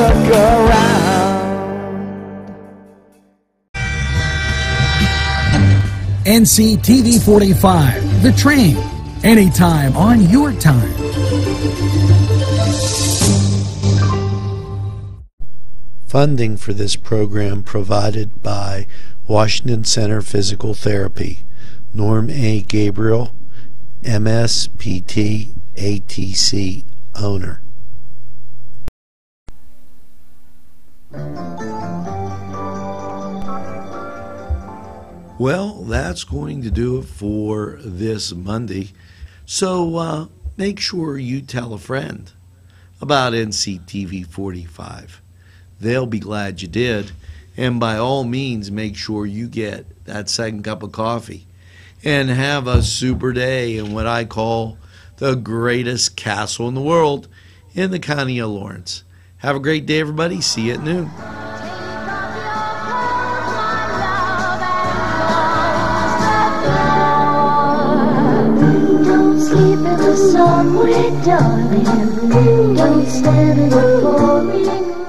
look around. NCTV 45, The Train, anytime on your time. Funding for this program provided by Washington Center Physical Therapy, Norm A. Gabriel, MSPT ATC owner. Well, that's going to do it for this Monday. So uh, make sure you tell a friend about NCTV 45. They'll be glad you did. And by all means, make sure you get that second cup of coffee and have a super day in what I call the greatest castle in the world in the county of Lawrence. Have a great day, everybody. See you at noon. In the sun, darling. Don't stand in the pouring